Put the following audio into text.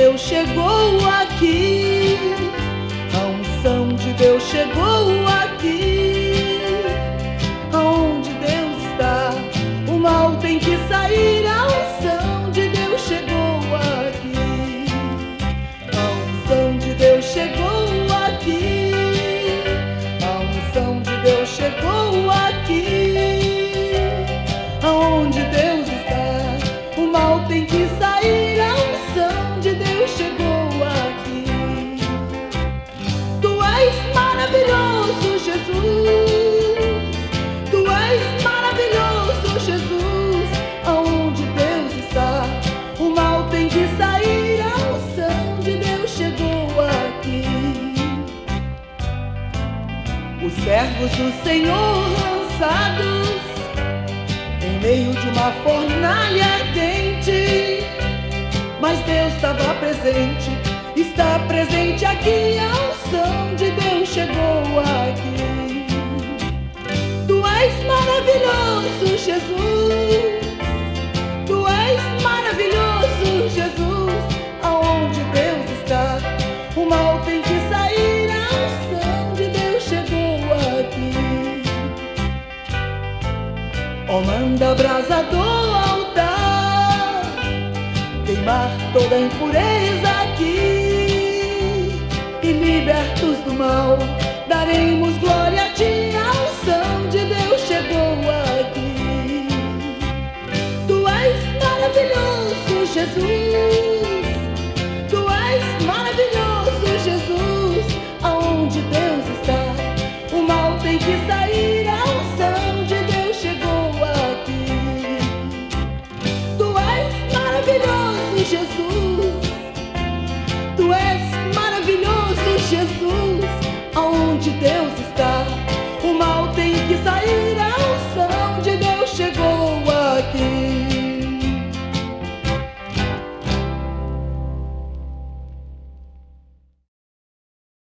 Deus chegou aqui. A unção de Deus chegou aqui. Aonde Deus está, o mal tem que sair. A unção de Deus chegou aqui. A unção de Deus chegou aqui. A unção de Deus chegou aqui. Aonde Deus Os servos do Senhor lançados em meio de uma fornalha ardente. Mas Deus estava presente, está presente aqui. A unção de Deus chegou aqui. Tu és maravilhoso, Jesus. Ó, manda a brasa do altar queimar toda a impureza aqui e libertos do mal daremos glória a ti. A unção de Deus chegou aqui. Tu és maravilhoso, Jesus. Jesus. Tu és maravilhoso, Jesus. Aonde Deus está,